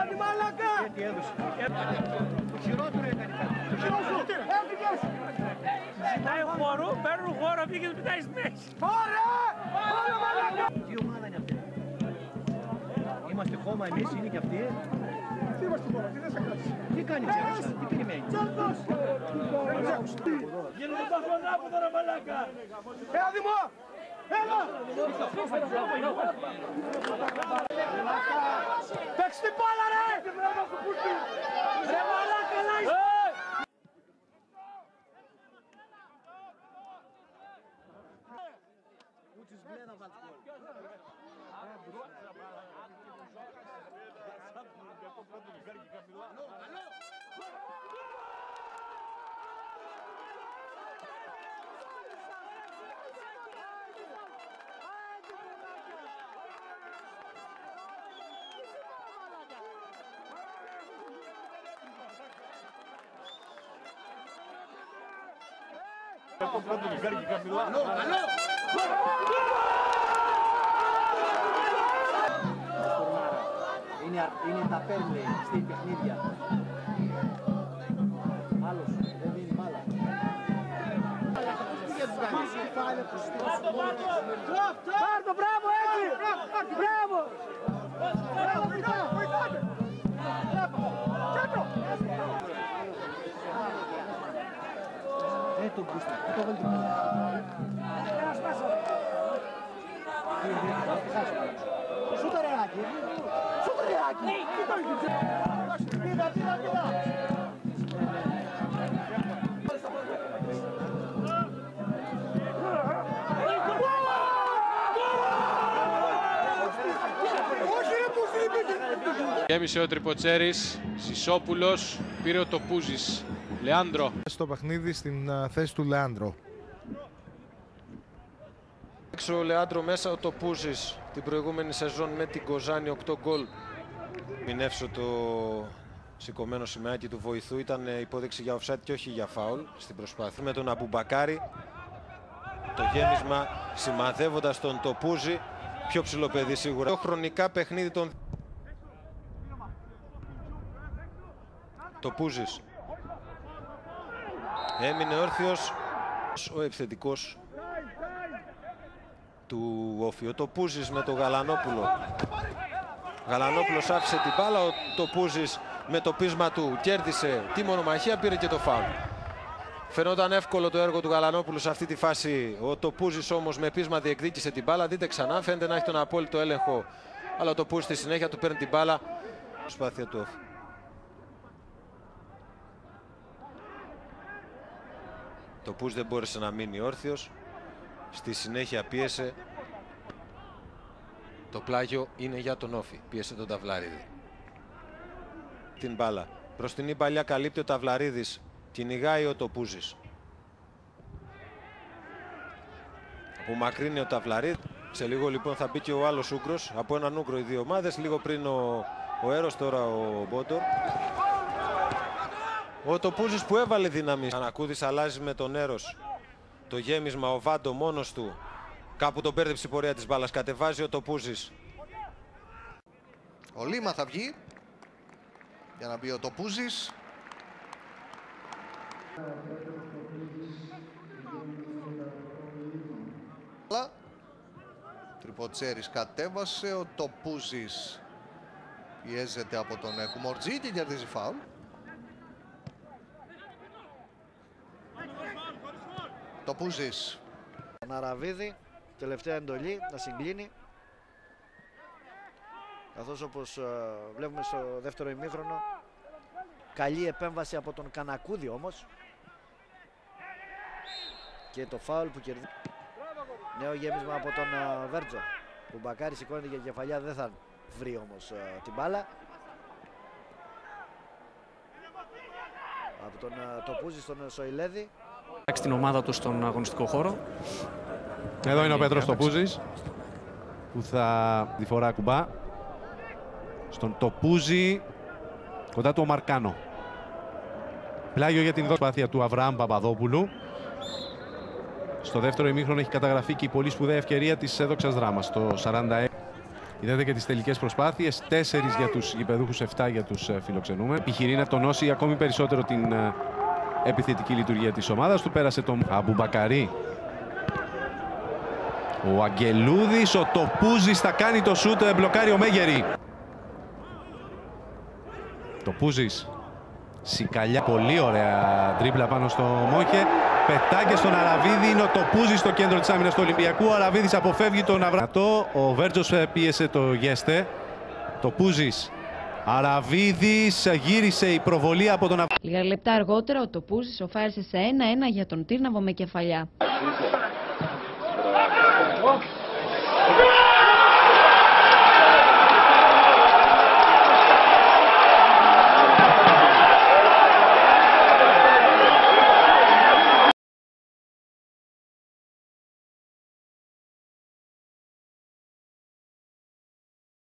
Άντε μαλακά! Τι έδωσε. Το χειρότερο έκανε κάτι. Το χειρό σου! Έφυγες! Ζητάει χώρο, παίρνουν χώρο, πήγες πετάει στη μέση. Ωραία! Ωραία μαλακά! Τι ομάδα είναι αυτή; Είμαστε χώμα εμείς, είναι και αυτοί; Τι είμαστε τώρα, τι δεν σε κάτσει. Τι κάνει Τσέρος, τι περιμένει; Τσέρκος! Γίνεται τα φωνάποδα ρε μαλάκα. Έλα Δημό! Έλα! Παίξε την μπάλα ρε! Ρε Είναι, είναι τα παίρνει στην παιχνίδια. Άλλος, δεν δίνει μπάλα. Πάρ' το, μπράβο έτσι! Μπράβο! Μπράβο, βοηθάτε, βοηθάτε! Ε, τον Κούστα, τι το βάλει την μπάλα. Τι είναι, θα τη χάσει. Σούτα ρε Άκη. Σούτ ρε Άκη! Τι το έχεις; Πήδα, πήδα, πήδα! Όχι ρε που δεν Γέμισε ο Τριποτσέρης, Σισόπουλος, πήρε ο Τοπούζης. Λεάνδρο. στο παιχνίδι στην α, θέση του Λεάντρο. Έξω ο Λεάντρο μέσα ο Τοπούζης την προηγούμενη σεζόν με την Κοζάνη 8 γκολ. Μινεύσω το σηκωμένο σημαίακι του βοηθού ήταν ε, υπόδειξη για offside και όχι για φάουλ στην προσπάθεια. Με τον Αμπουμπακάρη το γέμισμα σημαδεύοντας τον Τοπούζη πιο ψηλό παιδί σίγουρα. Το χρονικά παιχνίδι των Τοπούζης έμεινε όρθιος ο επιθετικός του Όφη. Ο Τοπούζης με τον Γαλανόπουλο. Γαλανόπουλος άφησε την μπάλα, ο Τοπούζης με το πείσμα του κέρδισε τη μονομαχία, πήρε και το φάουλ. Φαινόταν εύκολο το έργο του Γαλανόπουλου σε αυτή τη φάση. Ο Τοπούζης όμως με πείσμα διεκδίκησε την μπάλα. Δείτε ξανά, φαίνεται να έχει τον απόλυτο έλεγχο. Αλλά ο Τοπούζης στη συνέχεια του παίρνει την μπάλα. Προσπάθεια του Όφη. Το Πούς δεν μπόρεσε να μείνει όρθιος. Στη συνέχεια πίεσε. Το πλάγιο είναι για τον Όφη. Πίεσε τον Ταυλαρίδη. Την μπάλα. Προς την παλιά καλύπτει ο Ταυλαρίδης. Κυνηγάει ο Τοπούζης. Απομακρύνει ο Ταυλαρίδης. Σε λίγο λοιπόν θα μπει και ο άλλος Ούγκρος. Από έναν Ούγκρο οι δύο ομάδες. Λίγο πριν ο, ο Έρος τώρα ο Μπότορ. Ο Τοπούζης που έβαλε δύναμη. Ανακούδης αλλάζει με τον Έρος. Το γέμισμα ο Βάντο μόνος του. Κάπου τον μπέρδεψε η πορεία της μπάλας. Κατεβάζει ο Τοπούζης. Ο Λίμα θα βγει για να μπει ο Τοπούζης. Αλλά, Τριποτσέρης κατέβασε, ο Τοπούζης πιέζεται από τον Κουμορτζή και κερδίζει φάουλ. Τοπούζης Τον Αραβίδη, τελευταία εντολή να συγκλίνει. Καθώς όπως ε, βλέπουμε στο δεύτερο ημίχρονο, καλή επέμβαση από τον Κανακούδη όμως. Και το φάουλ που κερδίζει. Νέο γέμισμα από τον ε, Βέρτζο. Που μπακάρι σηκώνεται για κεφαλιά, δεν θα βρει όμως ε, την μπάλα. Από τον ε, Τοπούζη στον ε, Σοηλέδη. την ομάδα τους στον αγωνιστικό χώρο. Εδώ είναι ο Πέτρος Τοπούζης που θα τη φορά κουμπά. Στον Τοπούζη κοντά του ο Μαρκάνο. Πλάγιο για την προσπάθεια του Αβραάμ Παπαδόπουλου. Στο δεύτερο ημίχρονο έχει καταγραφεί και η πολύ σπουδαία ευκαιρία της έδοξας δράμας. Το 46. Είδατε και τις τελικές προσπάθειες. 4 για τους γηπεδούχους, 7 για τους φιλοξενούμενους. Επιχειρεί να τονώσει ακόμη περισσότερο την ε, επιθετική λειτουργία της ομάδας του. Πέρασε τον Αμπουμπακαρί. Ο Αγγελούδης, ο Τοπούζης θα κάνει το σούτ, ε, μπλοκάρει ο Μέγερη. Τοπούζης, Σικαλιά, πολύ ωραία τρίπλα πάνω στο Μόχε. Πετά και στον Αραβίδη, είναι ο Τοπούζης στο κέντρο της άμυνας του Ολυμπιακού. Ο Αραβίδης αποφεύγει τον Αβρατό. Ο Βέρτζος ε, πίεσε το Γέστε. Τοπούζης, Αραβίδης, γύρισε η προβολή από τον Λίγα λεπτά αργότερα ο Τοπούζης οφάρισε σε 1-1 για τον Τύρναβο με κεφαλιά. Μπράβο.